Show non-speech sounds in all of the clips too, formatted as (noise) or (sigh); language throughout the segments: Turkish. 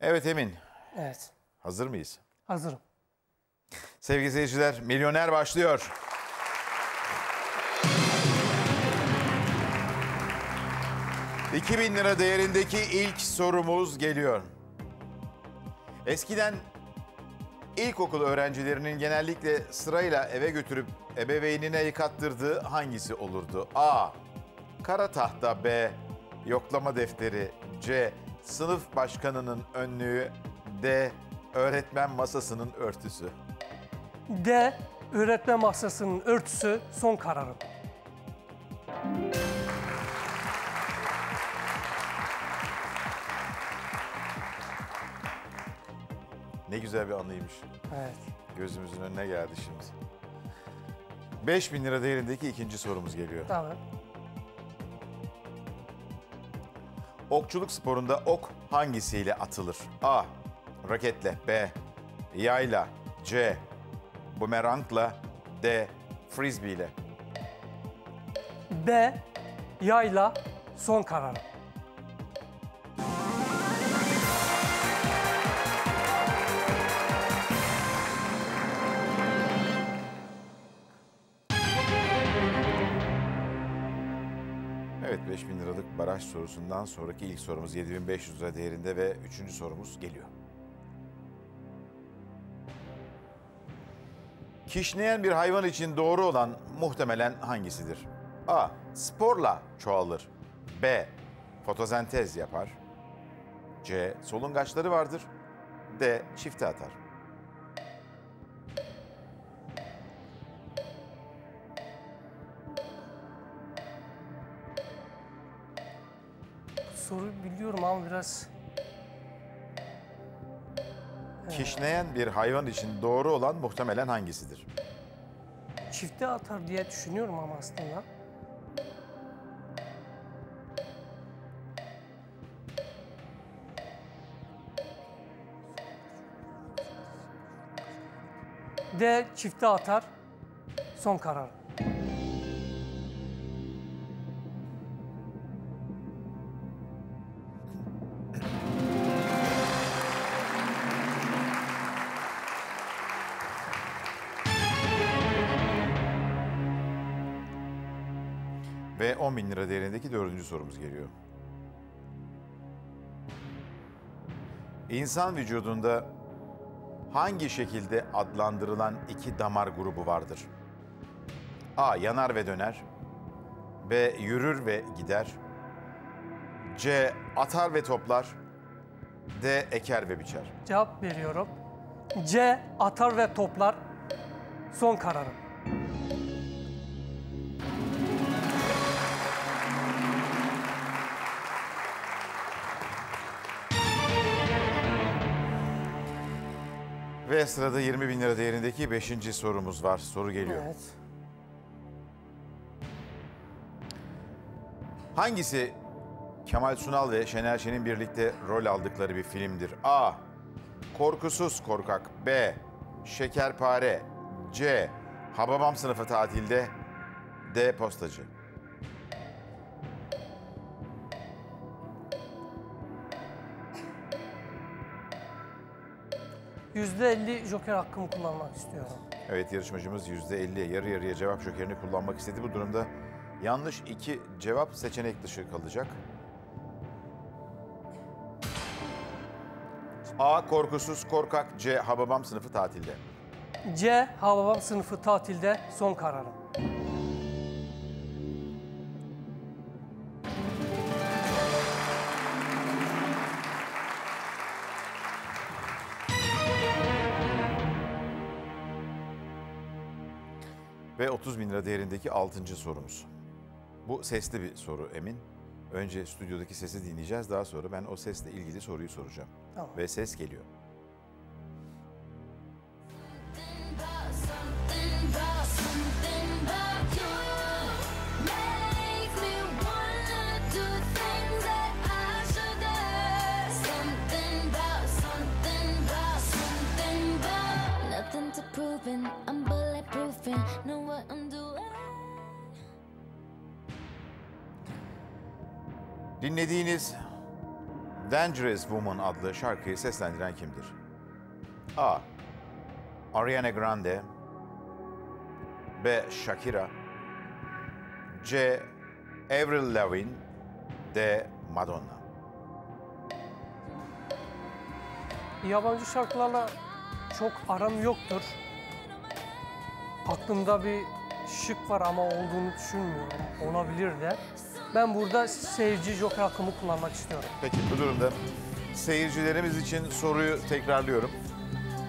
Evet Emin, Evet. hazır mıyız? Hazırım. Sevgili seyirciler, Milyoner başlıyor. ...2000 lira değerindeki ilk sorumuz geliyor. Eskiden ilkokul öğrencilerinin genellikle sırayla eve götürüp ebeveynine yıkattırdığı hangisi olurdu? A. Kara tahta B. Yoklama defteri C. Sınıf başkanının önlüğü D. Öğretmen masasının örtüsü. D. Öğretmen masasının örtüsü son kararım. Ne güzel bir anıymış. Evet. Gözümüzün önüne geldi şimdi. 5000 lira değerindeki ikinci sorumuz geliyor. Tamam. Okçuluk sporunda ok hangisiyle atılır? A. Raketle B. Yayla C. Bumerangla D. Frisbee ile. B. Yayla son kararım. Evet 5000 liralık baraj sorusundan sonraki ilk sorumuz 7500 lira değerinde ve üçüncü sorumuz geliyor. Kişneyen bir hayvan için doğru olan muhtemelen hangisidir? A. Sporla çoğalır. B. Fotosentez yapar. C. Solungaçları vardır. D. Çifte atar. Soru biliyorum ama biraz Kişneyen bir hayvan için doğru olan muhtemelen hangisidir? çifte atar diye düşünüyorum ama aslında. D çifte atar son karar. Bin lira değerindeki dördüncü sorumuz geliyor. İnsan vücudunda hangi şekilde adlandırılan iki damar grubu vardır? A. Yanar ve döner. B. Yürür ve gider. C. Atar ve toplar. D. Eker ve biçer. Cevap veriyorum. C atar ve toplar son kararım. Ve sırada 20 bin lira değerindeki beşinci sorumuz var. Soru geliyor. Evet. Hangisi Kemal Sunal ve Şener Şen'in birlikte rol aldıkları bir filmdir? A. Korkusuz Korkak B. Şekerpare C. Hababam sınıfı tatilde D. Postacı Yüzde elli joker hakkımı kullanmak istiyorum. Evet yarışmacımız %50 yarı yarıya cevap jokerini kullanmak istedi. Bu durumda yanlış iki cevap seçenek dışı kalacak. A. Korkusuz Korkak C. Hababam sınıfı tatilde C Hababam sınıfı tatilde son kararım. Ve 30 bin lira değerindeki 6. sorumuz. Bu sesli bir soru Emin. Önce stüdyodaki sesi dinleyeceğiz. Daha sonra ben o sesle ilgili soruyu soracağım. Tamam. Ve ses geliyor. Dinlediğiniz Dangerous Woman adlı şarkıyı seslendiren kimdir? A. Ariana Grande B. Shakira C. Avril Lavigne D. Madonna Yabancı şarkılarla çok aram yoktur. Aklımda bir şık var ama olduğunu düşünmüyorum. Olabilir de. Ben burada seyirci joker hakkımı kullanmak istiyorum. Peki bu durumda seyircilerimiz için soruyu tekrarlıyorum.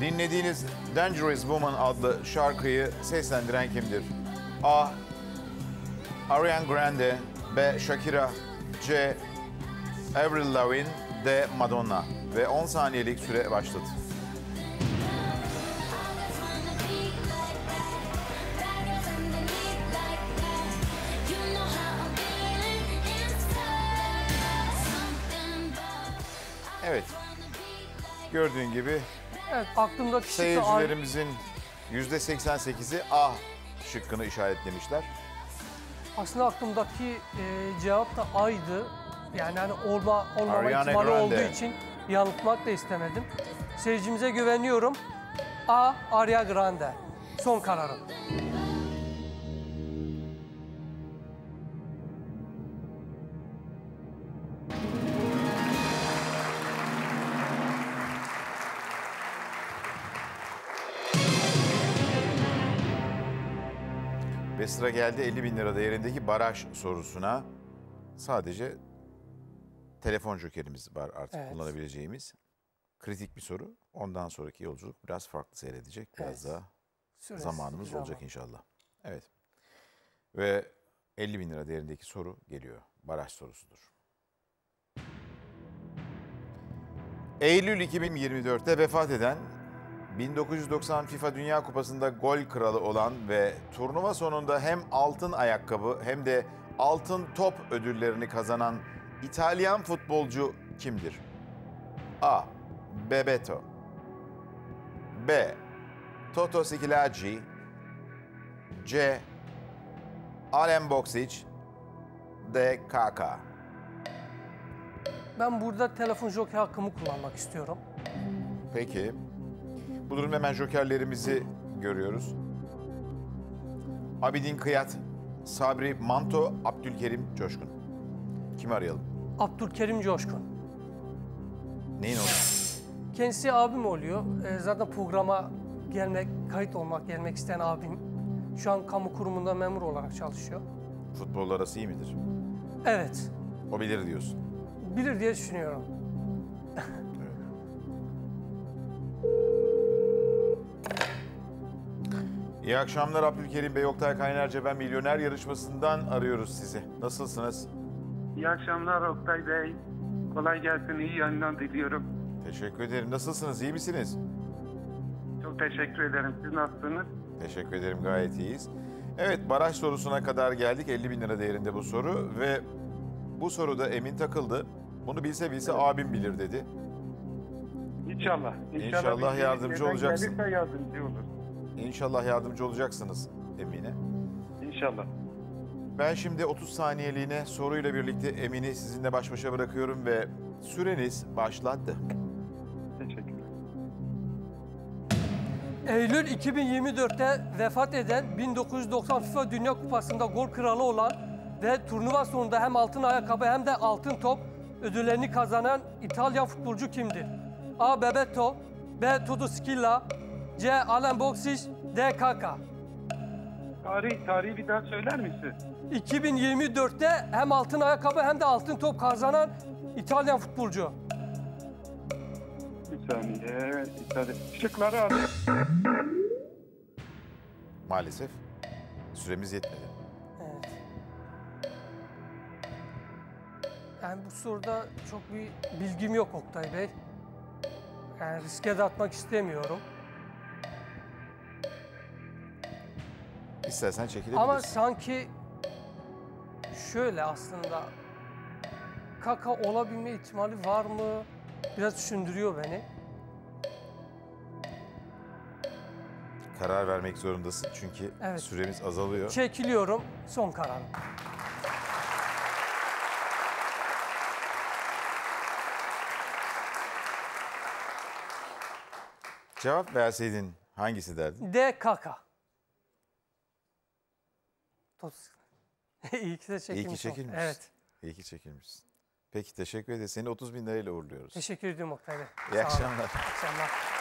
Dinlediğiniz Dangerous Woman adlı şarkıyı seslendiren kimdir? A. Ariana Grande B. Shakira C. Avril Lavigne D. Madonna ve 10 saniyelik süre başladı. Gördüğün gibi Evet aklımdaki şık da Ar- seyircilerimizin %88'i A şıkkını işaretlemişler. aslında aklımdaki e, cevap da A'ydı. Yani hani olma, olmama Ariana ihtimali Grande. olduğu için yanıltmak da istemedim. Seyircimize güveniyorum. A. Ariana Grande. Son kararım. Ve sıra geldi 50 bin lira değerindeki baraj sorusuna. Sadece telefon jokerimiz var artık Evet. kullanabileceğimiz. Kritik bir soru. Ondan sonraki yolculuk biraz farklı seyredecek. Biraz Evet. daha Süresiz zamanımız zaman. olacak inşallah. Evet. Ve 50 bin lira değerindeki soru geliyor. Baraj sorusudur. Eylül 2024'te vefat eden 1990 FIFA Dünya Kupası'nda gol kralı olan ve turnuva sonunda hem altın ayakkabı hem de altın top ödüllerini kazanan İtalyan futbolcu kimdir? A. Bebeto B. Toto Sikilacci C. Alem Boksic D. Kaka Ben burada telefon joker hakkımı kullanmak istiyorum. Peki. Bu durumda hemen jokerlerimizi görüyoruz. Abidin Kıyat, Sabri Manto, Abdülkerim Coşkun. Kimi arayalım? Abdülkerim Coşkun. Neyin olur? Kendisi abim oluyor. Ee, zaten programa gelmek, kayıt olmak, gelmek isteyen abim. Şu an kamu kurumunda memur olarak çalışıyor. Futbol arası iyi midir? Evet, O bilir diyorsun. bilir diye düşünüyorum. (laughs) İyi akşamlar Abdülkerim Bey, Oktay Kaynarca ben Milyoner yarışmasından arıyoruz sizi. Nasılsınız? İyi akşamlar Oktay Bey. Kolay gelsin, iyi yayınlar diliyorum. Teşekkür ederim. Nasılsınız? İyi misiniz? Çok teşekkür ederim. Siz nasılsınız? Teşekkür ederim gayet iyiyiz. Evet baraj sorusuna kadar geldik. 50 bin lira değerinde bu soru ve bu soruda Emin takıldı. Bunu bilse bilse abim bilir dedi. İnşallah. İnşallah bildiğiniz yardımcı olacaksın. Gelirse yardımcı olur. İnşallah yardımcı olacaksınız Emin'e. İnşallah. Ben şimdi 30 saniyeliğine soruyla birlikte Emin'i sizinle baş başa bırakıyorum ve süreniz başladı. Teşekkürler. Eylül 2024'te vefat eden 1990 FIFA Dünya Kupası'nda gol kralı olan ve turnuva sonunda hem altın ayakkabı hem de altın top ödüllerini kazanan İtalyan futbolcu kimdir? A. Bebeto B. Toto Skilla C. Alan Boksic D. Kaka Tarih, tarihi bir daha söyler misin? 2024'te hem altın ayakkabı hem de altın top kazanan İtalyan futbolcu. Bir saniye. İtalia. Şıkları alayım. Maalesef süremiz yetmedi. Evet. Yani bu soruda çok bir bilgim yok Oktay Bey. Yani riske de atmak istemiyorum. İstersen çekilebilirsin. Ama sanki şöyle aslında kaka olabilme ihtimali var mı? Biraz düşündürüyor beni. Karar vermek zorundasın çünkü evet. süremiz azalıyor. Çekiliyorum. Son karar. Cevap verseydin hangisi derdin? D kaka. Toz. (laughs) İyi ki de çekilmiş. İyi ki çekilmiş. Evet. İyi ki çekilmişsin. Peki teşekkür ederiz. Seni 30 bin lirayla uğurluyoruz. Teşekkür ediyorum Oktay Bey. İyi akşamlar. İyi akşamlar.